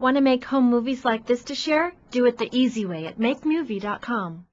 Want to make home movies like this to share? Do it the easy way at MakeMovie.com.